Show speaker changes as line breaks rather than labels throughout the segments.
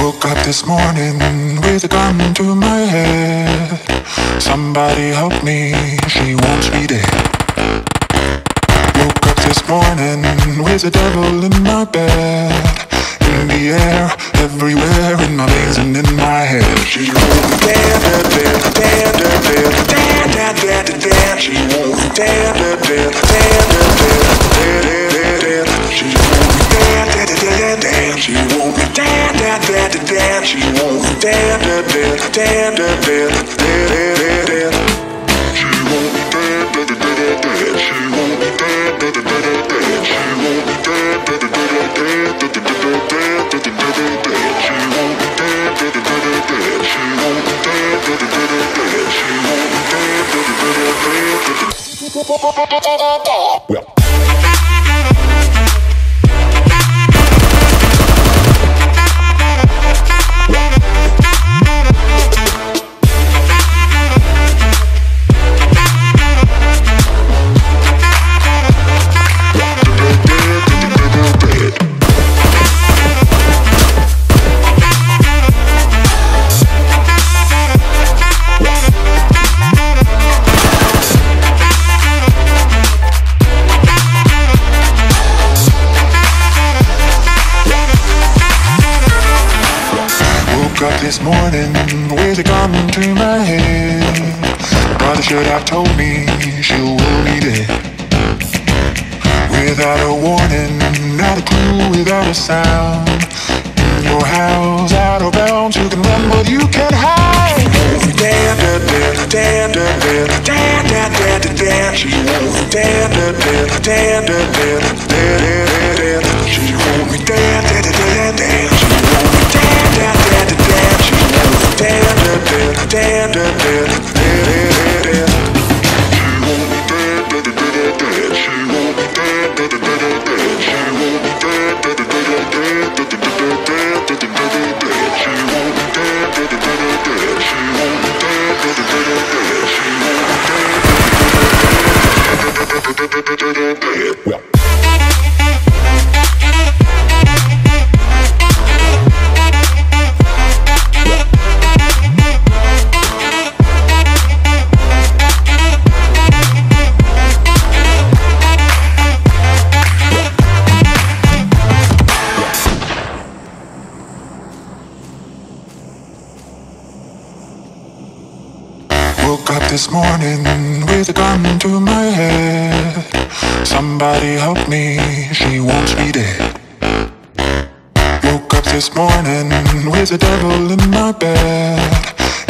Woke up this morning with a gun to my head. Somebody help me, she wants me dead. Woke up this morning with the devil in my bed. In the air, everywhere, in my veins and in my head. She wants me dead, dead, dead, dead, dead, dead, dead, dead, dead, dead. She wants me dead, dead, dead, dead, dead, dead, dead, dead, dead. She wants me dead, dead, dead, dead. She wants me dead, man. She won't stand up there, stand up there, there, there, there, there. She won't stand up there, there, there. She won't stand up there, there, there. She won't stand up there, there, there, there, there, there, there, there. She won't stand up there, there, there. She won't stand up there, there, there. She won't stand up there, there, there, there. Well. This morning with a gun to my head. Brother should have told me she will be dead. Without a warning, not a clue, without a sound. In your house, out of bounds, you can run, but you can't hide. Dead, dead, dead, dead, dead, dead, dead, dead, dead, dead. She won't dead, dead, dead, dead, dead, dead, dead, dead, dead. She won't Woke up this morning with a gun to my head. Somebody help me, she wants me dead. Woke up this morning with the devil in my bed.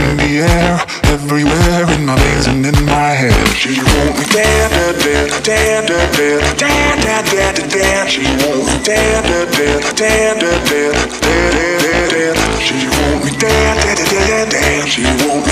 In the air, everywhere, in my veins and in my head. She won't be dead, dead, dead, dead, dead, dead, dead, dead, dead, dead. She won't be dead, dead, dead, dead, dead, dead, dead, dead, dead. She won't be dead, dead, dead, dead. She won't be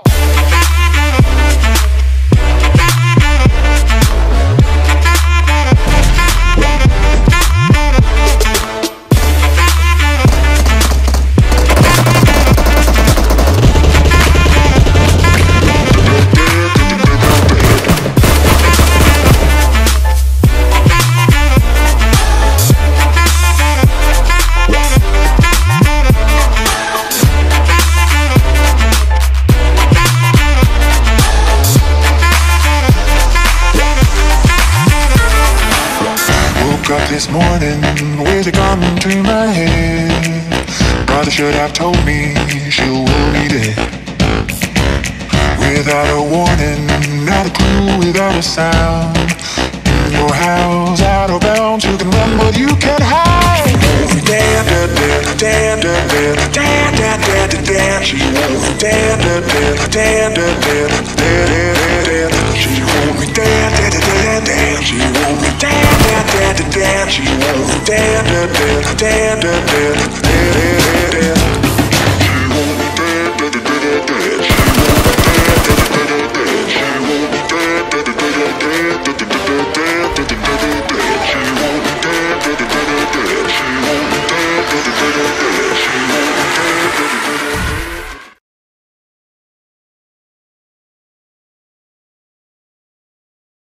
up this morning with a gun to my head. Brother should have told me she will be dead. Without a warning, not a clue, without a sound. In your house, out of bounds, you can run, but you can't hide. Dead, dead, dead, dead, dead, dead, dead, dead, dead, dead, dead. She won't be dead, dead, standard